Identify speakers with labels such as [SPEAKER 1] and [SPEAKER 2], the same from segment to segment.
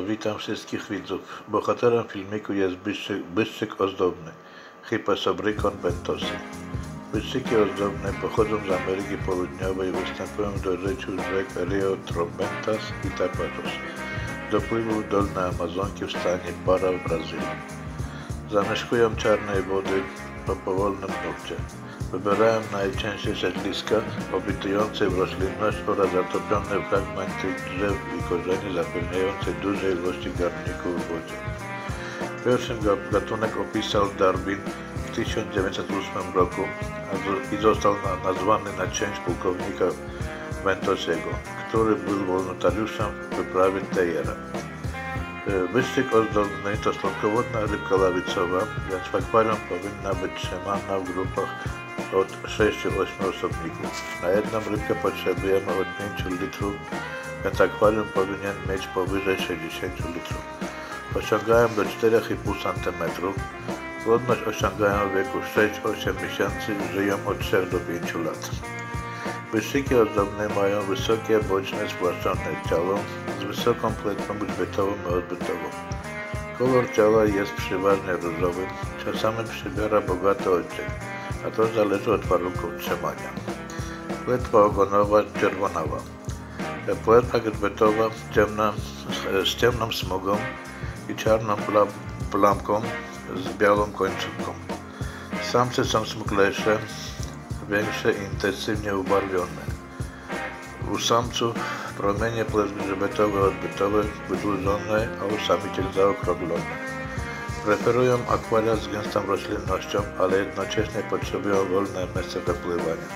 [SPEAKER 1] Witam wszystkich widzów. Bohaterem filmiku jest byszczyk, byszczyk ozdobny, Hypasobrykon bentosy. Byszczyki ozdobne pochodzą z Ameryki Południowej, występują do życiu rzek Rio Trombentas i Tapatos, dopływu dolnej Amazonki w stanie Para w Brazylii. Zamieszkują czarnej wody po powolnym nurcie. Wybierają najczęściej siedliska obitujące w roślinność oraz zatopione fragmenty drzew i korzeni zapewniające duże ilości garników w wodzie. Pierwszy ga- gatunek opisał Darwin w 1908 roku i został na, nazwany na część pułkownika Ventosiego, który był wolontariuszem w wyprawie Tejera. Wyścig ozdobny to słodkowodna rybka lawicowa, więc w akwarium powinna być trzymana w grupach od 6-8 osobników. Na jedną rybkę potrzebujemy od 5 litrów, więc akwarium powinien mieć powyżej 60 litrów. Osiągają do 4,5 cm. Płodność osiągają w wieku 6-8 miesięcy i żyją od 3 do 5 lat. Wyszyki ozdobne mają wysokie, boczne, spłaszczone ciało z wysoką płetwą grzbietową i odbytową. Kolor ciała jest przeważnie różowy, czasami przybiera bogaty odcień, a to zależy od warunków trzymania. Płetwa ogonowa czerwonawa. Płetwa grzbietowa ciemna, z, ciemną smugą i czarną pla, plamką z białą końcówką. Samce są smuglejsze, większe i intensywnie ubarwione. U samców promienie płetw grzbietowe odbytowe wydłużone, a u samiczek zaokrąglone. Preferują akwaria z gęstą roślinnością, ale jednocześnie potrzebują wolne miejsce pływania.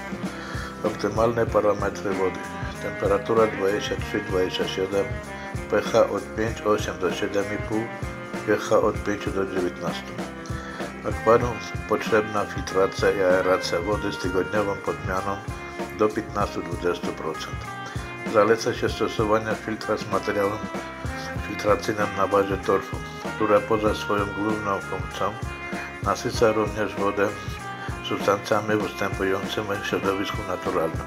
[SPEAKER 1] Optymalne parametry wody. Temperatura 23-27, pH od 5,8 do 7,5, pH od 5 do 19. W akwarium potrzebna filtracja i aeracja wody z tygodniową podmianą do 15-20%. Zaleca się stosowanie filtra z materiałem filtracyjnym na bazie torfu, która poza swoją główną funkcją nasyca również wodę substancjami występującymi w środowisku naturalnym.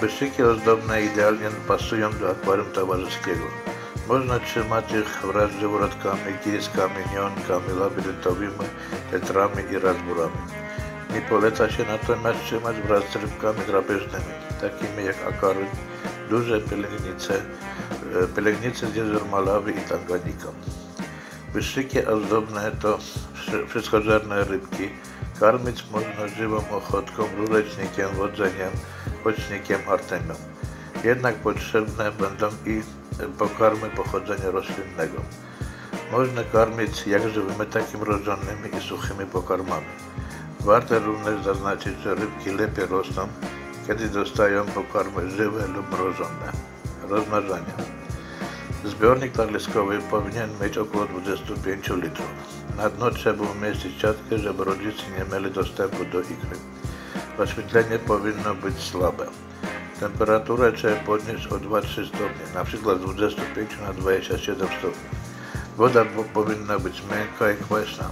[SPEAKER 1] Byszczyki ozdobne idealnie pasują do akwarium towarzyskiego. Można trzymać ich wraz z żyworodkami, kiskami, nionkami labiryntowymi, tetrami i razburami. Nie poleca się natomiast trzymać wraz z rybkami drapieżnymi, takimi jak akaryt, duże pielęgnice, e, pielęgnice z jezior i Tanganika. Wyszczyki ozdobne to wszy- wszystkożerne rybki. Karmić można żywą ochotką, rurecznikiem, wodzeniem, bocznikiem, artemią. Jednak potrzebne będą i pokarmy pochodzenia roślinnego. Można karmić jak żywymi, tak i mrożonymi i suchymi pokarmami. Warto również zaznaczyć, że rybki lepiej rosną, kiedy dostają pokarmy żywe lub mrożone. Rozmnażanie. Zbiornik tarliskowy powinien mieć około 25 litrów. Na dno trzeba umieścić siatkę, żeby rodzice nie mieli dostępu do ikry. Oświetlenie powinno być słabe. Temperaturę trzeba podnieść o 2-3 stopnie, na przykład z 25 na 27 stopni. Woda po- powinna być miękka i kwaśna,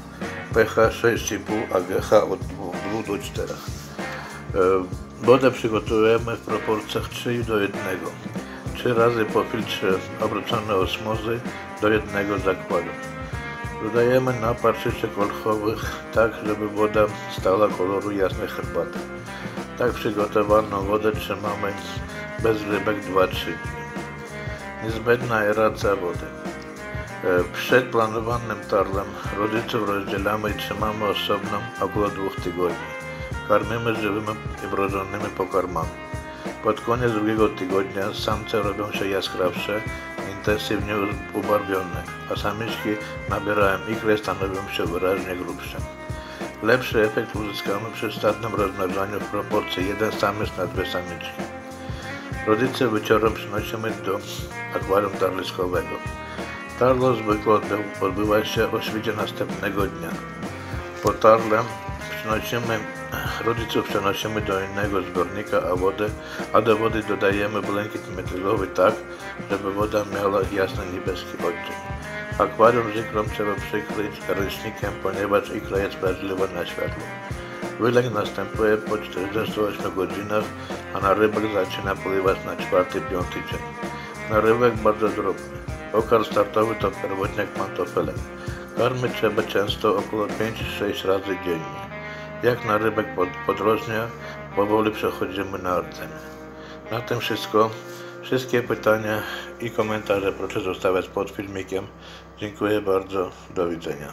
[SPEAKER 1] pH 6,5, a GH od 2 do 4. E, Wodę przygotujemy w proporcjach 3 do 1. Trzy razy po filtrze obrócone osmozy do jednego zakładu. Dodajemy napar szyszek olchowych tak, żeby woda stała koloru jasnej herbaty. Tak przygotowaną wodę trzymamy bez rybek 2-3 dni. Niezbędna aeracja wody. E, Przed planowanym tarlem rodziców rozdzielamy i trzymamy osobno około dwóch tygodni. Karmimy żywymi i mrożonymi pokarmami. Pod koniec drugiego tygodnia samce robią się jaskrawsze, intensywnie ubarwione, a samiczki nabierają ikry i stanowią się wyraźnie grubsze. Lepszy efekt uzyskamy przy stadnym rozmnażaniu w proporcji 1 samiec na 2 samiczki. Rodzice wyciorem przynosimy do akwarium tarliskowego. Tarlo zwykle odbywa się o świcie następnego dnia. Po tarle przynosimy, rodziców przenosimy do innego zbiornika, a, wodę, a do wody dodajemy błękit metylowy tak, żeby woda miała jasno niebieski odcień. Akwarium z ikrą trzeba przykryć ręcznikiem, ponieważ ikra jest wrażliwa na światło. Wylek następuje po 48 godzinach, a narybek zaczyna pływać na czwarty, piąty dzień. Narybek bardzo drobny. Pokarm startowy to pierwotniak pantofelem. Karmy trzeba często około 5-6 razy dziennie. Jak na rybek pod, podrożnia, powoli przechodzimy na rdzeń. Na tym wszystko. Wszystkie pytania i komentarze proszę zostawiać pod filmikiem. Dziękuję bardzo. Do widzenia.